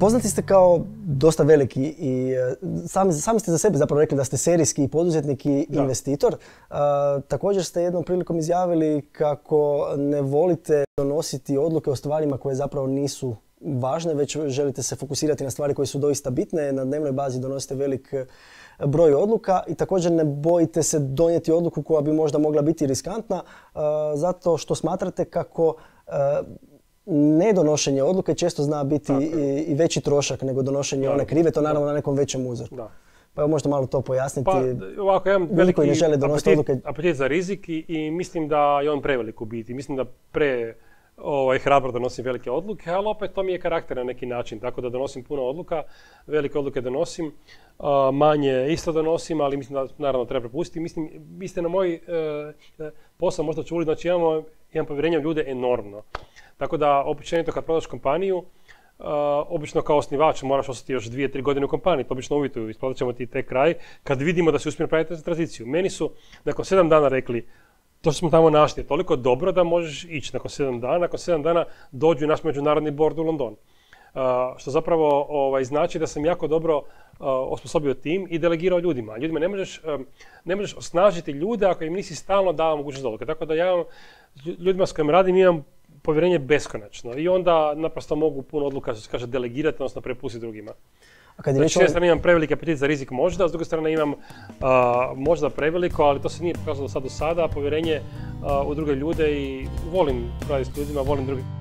Poznati ste kao dosta veliki i e, sami, sami ste za sebe zapravo rekli da ste serijski poduzetnik i investitor. također ste jednom prilikom izjavili kako ne volite donositi odluke o stvarima koje zapravo nisu važne, već želite se fokusirati na stvari koje su doista bitne. Na dnevnoj bazi donosite velik e, broj odluka i također ne bojite se donijeti odluku koja bi možda mogla biti riskantna zato što smatrate kako nedonošenje odluke često zna biti i, veći trošak nego donošenje one krive, to naravno na nekom većem uzorku. Da. Pa evo možda malo to pojasniti. Pa ovako, imam veliki ne žele donositi apetit, odluke. apetit za rizik i, i, mislim da je on prevelik u biti. Mislim da pre ovaj, hrabro donosim velike odluke, ali opet to mi je karakter na neki način, tako da donosim puno odluka, velike odluke donosim, manje isto donosim, ali mislim da naravno treba prepustiti. Mislim, vi ste na moj e, posao možda čuli, znači imamo, imam povjerenje u ljude enormno. Tako da, općenito kad prodaš kompaniju, uh, obično kao osnivač moraš ostati još dvije, tri godine u kompaniji, to obično uvituju, isplatit ćemo ti te kraj, kad vidimo da se uspije napraviti tranziciju. Meni su nakon sedam dana rekli, to što smo tamo našli je toliko dobro da možeš ići nakon sedam dana, nakon sedam dana dođu naš međunarodni bord u London. Uh, što zapravo ovaj, znači da sam jako dobro uh, osposobio tim i delegirao ljudima. Ljudima ne možeš, um, ne možeš osnažiti ljude ako im nisi stalno dao mogućnost odluke. Tako da ja ljudima s kojim radim imam povjerenje beskonačno i onda naprosto mogu puno odluka, što se kaže, delegirati, odnosno prepustiti drugima. A kad znači, s jedne strane imam preveliki apetit za rizik možda, s druge strane imam možda preveliko, ali to se nije pokazalo sad do sada, povjerenje u druge ljude i volim raditi s ljudima, volim drugi.